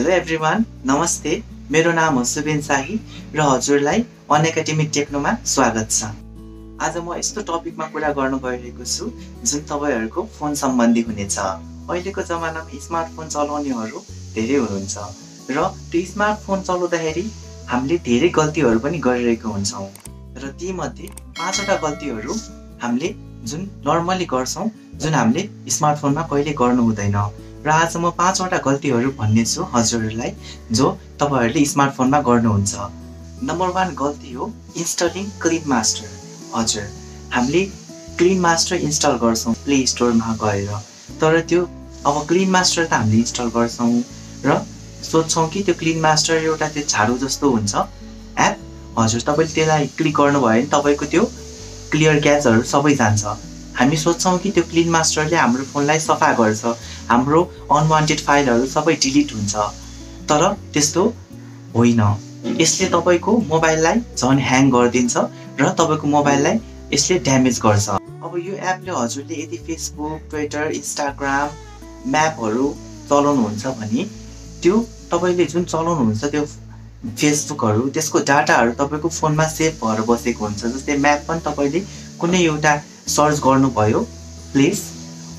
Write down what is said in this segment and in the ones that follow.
Hello everyone नमस्ते। मेरो नाम हो सुबिन शाही र हजुरलाई अन एकाडेमिक टेक्नोमा स्वागत छ। आज म यस्तो टपिकमा कुरा गर्न गइरहेको छु जुन तपाईँहरूको फोन सम्बन्धी हुनेछ। अहिलेको जमानामा स्मार्टफोन चलाउनेहरू धेरै हुनुहुन्छ र त्यो स्मार्टफोन चलाउँदाखेरि हामीले धेरै गल्तीहरू पनि गरिरहेको हुन्छौँ र तीमध्ये पाँचवटा गल्तीहरू हामीले जुन नर्मली गर्छौँ जुन हामीले स्मार्टफोनमा कहिले गर्नु हुँदैन। र आज म पाँचवटा गल्तीहरू भन्नेछु हजुरहरूलाई जो तपाईँहरूले स्मार्टफोनमा गर्नुहुन्छ। नम्बर वान गल्ती हो इन्स्टलिङ क्लिन मास्टर हजुर हामीले क्लिन मास्टर इन्स्टल गर्छौँ प्ले स्टोरमा गएर। तर त्यो अब क्लिन मास्टर त हामीले इन्स्टल गर्छौँ र सोध्छौँ कि त्यो क्लिन मास्टर एउटा त्यो झाडु जस्तो हुन्छ। एप हजुर तपाईँले त्यसलाई क्लिक गर्नुभयो भने तपाईँको त्यो क्लियर क्याचहरू सबै जान्छ। हामी सोध्छौँ कि त्यो क्लिन मास्टरले हाम्रो फोनलाई सफा गर्छ। हाम्रो अनवान्टेड फाइलहरू सबै डिलिट हुन्छ। तर त्यस्तो होइन। यसले तपाईँको मोबाइललाई झन् ह्याङ गरिदिन्छ र तपाईँको मोबाइललाई यसले ड्यामेज गर्छ। अब यो एपले हजुरले यदि फेसबुक ट्विटर इन्स्टाग्राम म्यापहरू चलाउनुहुन्छ भने त्यो तपाईँले जुन चलाउनुहुन्छ त्यो फेसबुकहरू त्यसको डाटाहरू तपाईँको फोनमा सेभ भएर बसेको हुन्छ। जस्तै म्याप पनि तपाईँले कुनै एउटा सर्च गर्नुभयो प्लेस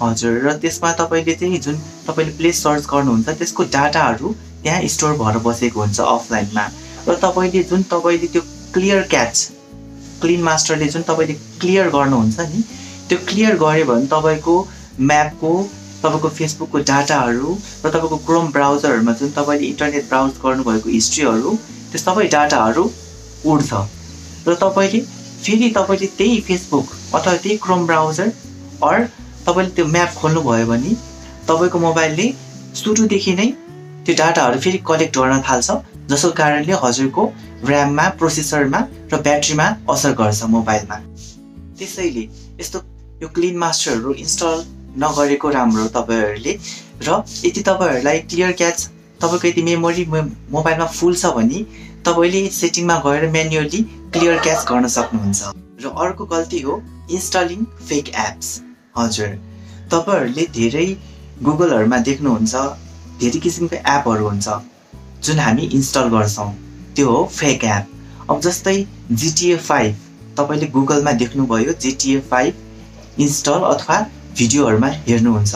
हजुर र त्यसमा तपाईँले चाहिँ जुन तपाईँले प्लेस सर्च गर्नुहुन्छ त्यसको डाटाहरू त्यहाँ स्टोर भएर बसेको हुन्छ अफलाइनमा र तपाईँले जुन तपाईँले त्यो क्लियर क्याच क्लिन मास्टरले जुन तपाईँले क्लियर गर्नुहुन्छ नि त्यो क्लियर गऱ्यो भने तपाईँको म्यापको तपाईँको फेसबुकको डाटाहरू र तपाईँको क्रोम ब्राउजरहरूमा जुन तपाईँले इन्टरनेट ब्राउज गर्नुभएको हिस्ट्रीहरू त्यो सबै डाटाहरू उड्छ। र तपाईँले फेरि तपाईँले त्यही फेसबुक अथवा त्यही क्रोम ब्राउजर अर तपाईँले त्यो म्याप खोल्नुभयो भने तपाईँको मोबाइलले सुरुदेखि नै त्यो डाटाहरू फेरि कलेक्ट गर्न थाल्छ जसको कारणले हजुरको ऱ्याममा प्रोसेसरमा र ब्याट्रीमा असर गर्छ मोबाइलमा। त्यसैले यस्तो यो क्लिन मास्टरहरू इन्स्टल नगरेको राम्रो तपाईँहरूले र यदि तपाईँहरूलाई क्लियर क्याच तपाईँको यदि मेमोरी मोबाइलमा फुल छ भने तपाईँले सेटिङमा गएर मेन्युअली क्लियर क्याच गर्न सक्नुहुन्छ। र अर्को गल्ती हो इन्स्टलिङ फेक एप्स हजुर तपाईँहरूले धेरै गुगलहरूमा देख्नुहुन्छ धेरै किसिमको एपहरू हुन्छ जुन हामी इन्स्टल गर्छौँ। त्यो हो फेक एप अब जस्तै जिटिए फाइभ तपाईँले गुगलमा देख्नुभयो जिटिए फाइभ इन्स्टल अथवा भिडियोहरूमा हेर्नुहुन्छ।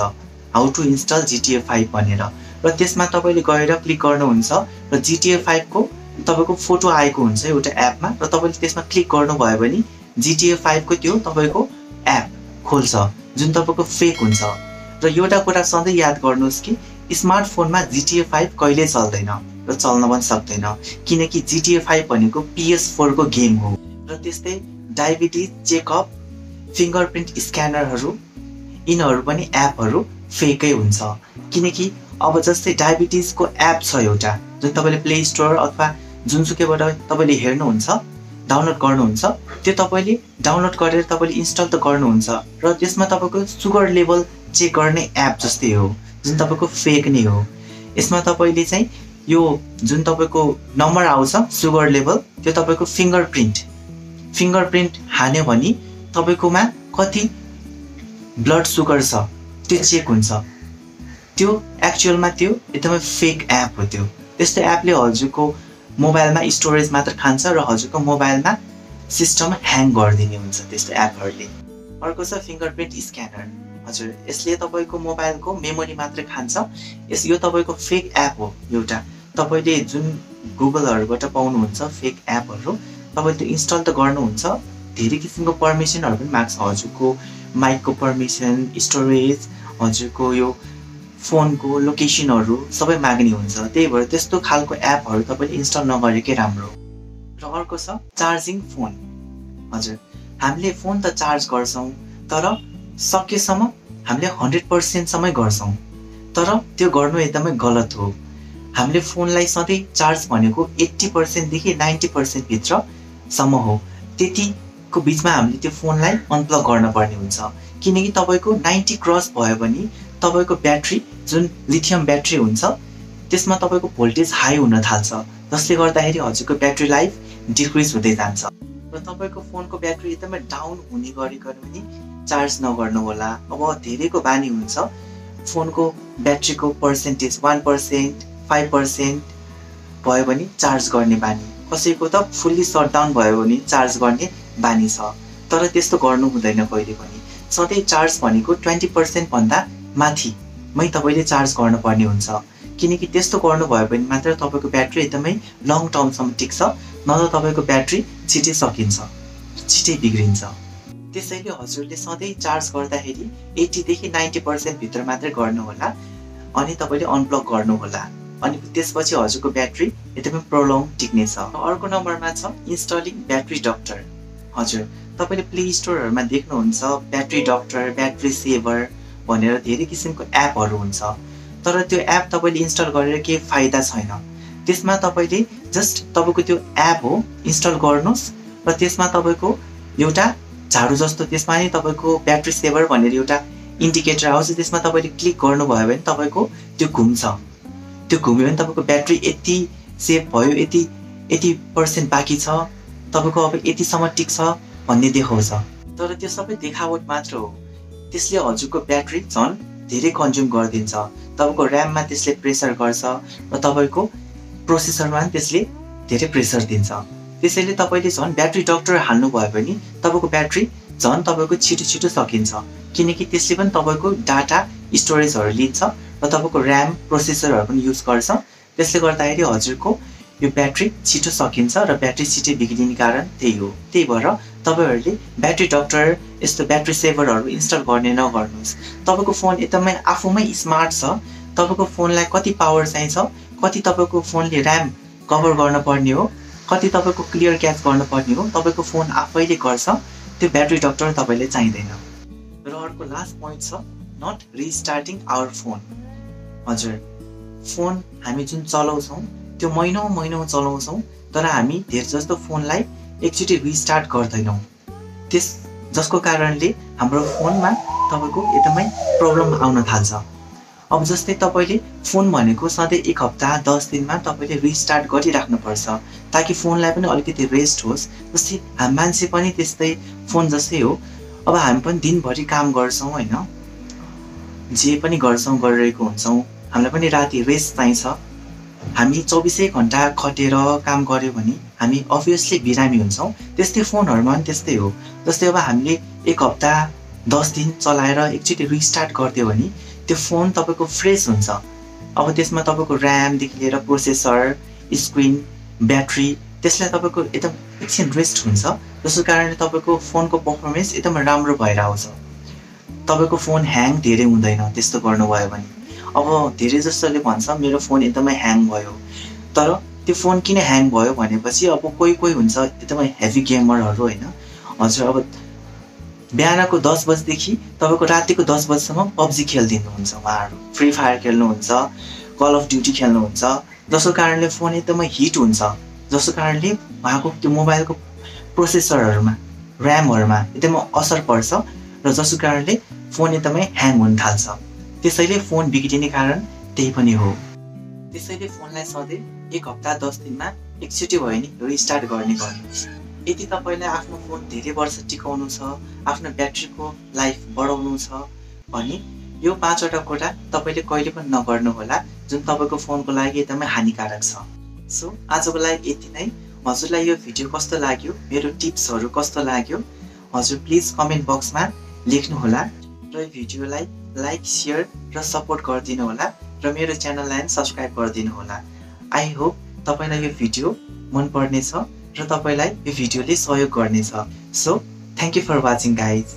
How to install GTA five भनेर। र त्यसमा तपाईँले गएर क्लिक गर्नुहुन्छ र जिटिए फाइभको तपाईँको फोटो आएको हुन्छ एउटा एपमा र तपाईँले त्यसमा क्लिक गर्नुभयो भने जिटिए फाइभको त्यो तपाईँको एप खोल्छ जुन तपाईँको फेक हुन्छ। र एउटा कुरा सधैँ याद गर्नुहोस् कि स्मार्टफोनमा जिटिए फाइभ कहिले चल्दैन र चल्न पनि सक्दैन किनकि जिटिए फाइभ भनेको पिएस फोरको गेम हो। र त्यस्तै डायबिटिज चेकअप फिङ्गर प्रिन्ट स्क्यानरहरू यिनीहरू पनि एपहरू फेकै हुन्छ। किनकि अब जस्तै डायबिटिजको एप छ एउटा जुन तपाईँले प्ले स्टोर अथवा जुनसुकैबाट तपाईँले हेर्नुहुन्छ डाउनलोड गर्नुहुन्छ त्यो तपाईँले डाउनलोड गरेर तपाईँले इन्स्टल त गर्नुहुन्छ र त्यसमा तपाईँको सुगर लेभल चेक गर्ने एप जस्तै हो जुन तपाईँको फेक नै हो। यसमा तपाईँले चाहिँ यो जुन तपाईँको नम्बर आउँछ सुगर लेभल त्यो तपाईँको फिङ्गर प्रिन्ट फिङ्गर प्रिन्ट हान्यो भने तपाईँकोमा कति ब्लड सुगर छ त्यो चेक हुन्छ। त्यो एक्चुअलमा त्यो एकदमै फेक एप हो त्यो। त्यस्तो एपले हजुरको मोबाइलमा स्टोरेज मात्र खान्छ र हजुरको मोबाइलमा सिस्टम ह्याङ गरिदिने हुन्छ त्यस्तो एपहरूले। अर्को छ फिङ्गर प्रिन्ट स्क्यानर। हजुर यसले तपाईँको मोबाइलको मेमोरी मात्रै खान्छ। यस यो तपाईँको फेक एप हो एउटा। तपाईँले जुन गुगलहरूबाट पाउनुहुन्छ फेक एपहरू तपाईँले त्यो इन्स्टल त गर्नुहुन्छ। धेरै किसिमको पर्मिसनहरू पनि माग्छ। हजुरको माइकको पर्मिसन स्टोरेज हजुरको यो फोनको लोकेसनहरू सबै माग्ने हुन्छ। त्यही भएर त्यस्तो खालको एपहरू तपाईँले इन्स्टल नगरेकै राम्रो र अर्को छ चार्जिङ फोन। हजुर हामीले फोन त चार्ज गर्छौँ तर सकेसम्म हामीले हन्ड्रेड पर्सेन्टसम्मै गर्छौँ। तर त्यो गर्नु एकदमै गलत हो। हामीले फोनलाई सधैँ चार्ज भनेको एट्टी पर्सेन्टदेखि नाइन्टी पर्सेन्टभित्रसम्म हो। त्यतिको बिचमा हामीले त्यो फोनलाई अनप्लग गर्न पर्ने हुन्छ। किनकि तपाईँको नाइन्टी क्रस भयो भने तपाईँको ब्याट्री जुन लिथियम ब्याट्री हुन्छ त्यसमा तपाईँको भोल्टेज हाई हुन थाल्छ। जसले गर्दाखेरि हजुरको ब्याट्री लाइफ डिक्रिज हुँदै जान्छ। र तपाईँको फोनको ब्याट्री एकदमै डाउन हुने गरेको पनि चार्ज नगर्नु होला अब धेरैको बानी हुन्छ। फोनको ब्याट्रीको percentage one percent five percent भयो भने चार्ज गर्ने बानी। कसैको त फुल्ली सटडाउन भयो भने चार्ज गर्ने बानी छ। तर त्यस्तो गर्नु हुँदैन कहिले पनि। सधैँ चार्ज भनेको ट्वेन्टी पर्सेन्टभन्दा माथिमै तपाईँले चार्ज गर्नुपर्ने हुन्छ। किनकि त्यस्तो गर्नुभयो भने मात्र तपाईँको ब्याट्री एकदमै लङ टर्मसम्म टिक्छ न त तपाईँको ब्याट्री छिटै सकिन्छ छिटै बिग्रिन्छ। त्यसैले हजुरले सधैँ चार्ज गर्दाखेरि एट्टीदेखि नाइन्टी पर्सेन्टभित्र मात्रै गर्नुहोला अनि तपाईँले अनब्लक गर्नुहोला। अनि त्यसपछि हजुरको ब्याट्री एकदमै प्रोलङ टिक्नेछ। अर्को नम्बरमा छ इन्स्टलिङ ब्याट्री डक्टर हजुर तपाईँले प्ले स्टोरहरूमा देख्नुहुन्छ ब्याट्री डक्टर ब्याट्री सेभर भनेर धेरै किसिमको एपहरू हुन्छ। तर त्यो एप तपाईँले इन्स्टल गरेर केही फाइदा छैन। त्यसमा तपाईँले जस्ट तपाईँको त्यो एप हो इन्स्टल गर्नुहोस् र त्यसमा तपाईँको एउटा झाडु जस्तो त्यसमा नै तपाईँको ब्याट्री सेभर भनेर एउटा इन्डिकेटर आउँछ त्यसमा तपाईँले क्लिक गर्नुभयो भने तपाईँको त्यो घुम्छ। त्यो घुम्यो भने तपाईँको ब्याट्री यति सेभ भयो यति यति पर्सेन्ट बाँकी छ तपाईँको अब यतिसम्म टिक्छ भन्ने देखाउँछ। तर त्यो सबै देखावट मात्र हो। त्यसले हजुरको ब्याट्री झन् धेरै कन्ज्युम गरिदिन्छ। तपाईँको ऱ्याममा त्यसले प्रेसर गर्छ र तपाईँको प्रोसेसरमा पनि त्यसले धेरै प्रेसर दिन्छ। त्यसैले तपाईँले झन् ब्याट्री डक्टर हाल्नुभयो भने तपाईँको ब्याट्री झन् तपाईँको छिटो छिटो सकिन्छ। किनकि त्यसले पनि तपाईँको डाटा स्टोरेजहरू लिन्छ र तपाईँको ऱ्याम प्रोसेसरहरू पनि युज गर्छ। त्यसले गर्दाखेरि हजुरको यो ब्याट्री छिटो सकिन्छ र ब्याट्री छिटै बिग्रिने कारण त्यही हो। त्यही भएर तपाईँहरूले ब्याट्री डक्टर यस्तो ब्याट्री सेभरहरू इन्स्टल गर्ने नगर्नुहोस्। तपाईँको फोन एकदमै आफूमै स्मार्ट छ। तपाईँको फोनलाई कति पावर चाहिन्छ? कति तपाईँको फोनले ऱ्याम कभर गर्नुपर्ने हो? कति तपाईँको क्लियर क्याच गर्नुपर्ने हो? तपाईँको फोन आफैले गर्छ। त्यो ब्याट्री डक्टर तपाईँले चाहिँदैन। र अर्को लास्ट पोइन्ट छ नट रिस्टार्टिङ आवर फोन हजुर फोन हामी जुन चलाउँछौँ त्यो महिनौ महिनौ चलाउँछौँ तर हामी धेरै जस्तो फोनलाई एकचोटि रिस्टार्ट गर्दैनौँ। त्यस जसको कारणले हाम्रो फोनमा तपाईँको एकदमै प्रब्लम आउन थाल्छ। अब जस्तै तपाईँले फोन भनेको सधैँ एक हप्ता दस दिनमा तपाईँले रिस्टार्ट गरिराख्नुपर्छ ताकि फोनलाई पनि अलिकति रेस्ट होस्। जस्तै हामी मान्छे पनि त्यस्तै फोन जस्तै हो। अब हामी पनि दिनभरि काम गर्छौँ होइन? जे पनि गर्छौँ गरिरहेको हुन्छौँ। हामीलाई पनि राति रेस्ट चाहिन्छ। हामी चौबिसै घन्टा खटेर काम गऱ्यो भने हामी अभियसली बिरामी हुन्छौँ। त्यस्तै फोनहरूमा पनि त्यस्तै हो। जस्तै अब हामीले एक हप्ता दस दिन चलाएर एकचोटि रिस्टार्ट गरिदियो भने त्यो फोन तपाईँको फ्रेस हुन्छ। अब त्यसमा तपाईँको ऱ्यामदेखि लिएर प्रोसेसर स्क्रिन ब्याट्री त्यसलाई तपाईँको एकदम एकछिन रेस्ट हुन्छ। जसको कारणले तपाईँको फोनको पर्फर्मेन्स एकदम राम्रो भएर आउँछ। तपाईँको फोन ह्याङ धेरै हुँदैन त्यस्तो गर्नुभयो भने। अब धेरै जस्तोले भन्छ मेरो फोन एकदमै ह्याङ भयो। तर त्यो फोन किन ह्याङ भयो भनेपछि अब कोही कोही हुन्छ एकदमै हेभी गेमरहरू होइन। हजुर अब बिहानको दस बजीदेखि तपाईँको रातिको दस बजीसम्म पब्जी खेलिदिनुहुन्छ उहाँहरू। फ्री फायर खेल्नुहुन्छ कल अफ ड्युटी खेल्नुहुन्छ जसको कारणले फोन एकदमै हिट हुन्छ। जसको कारणले उहाँको त्यो मोबाइलको प्रोसेसरहरूमा ऱ्यामहरूमा एकदमै असर पर्छ र जसको कारणले फोन एकदमै ह्याङ हुन थाल्छ। त्यसैले फोन बिग्रिने कारण त्यही पनि हो। त्यसैले फोनलाई सधैँ एक हप्ता दस दिनमा एकचोटि भयो नि रिस्टार्ट गर्ने गर्नुहोस् यदि तपाईँलाई आफ्नो फोन धेरै वर्ष टिकाउनु छ आफ्नो ब्याट्रीको लाइफ बढाउनु छ भने यो पाँचवटा कुरा तपाईँले कहिले पनि नगर्नुहोला जुन तपाईँको फोनको लागि एकदमै हानिकारक छ। सो आजको लागि यति नै। हजुरलाई यो भिडियो कस्तो लाग्यो मेरो टिप्सहरू कस्तो लाग्यो हजुर प्लिज कमेन्ट बक्समा लेख्नुहोला र भिडियोलाई लाइक सेयर र सपोर्ट गरिदिनु होला र मेरो च्यानललाई पनि सब्सक्राइब गरिदिनु होला। आई होप तपाईँलाई यो भिडियो मनपर्नेछ र तपाईँलाई यो भिडियोले सहयोग गर्नेछ। So thank you for watching guys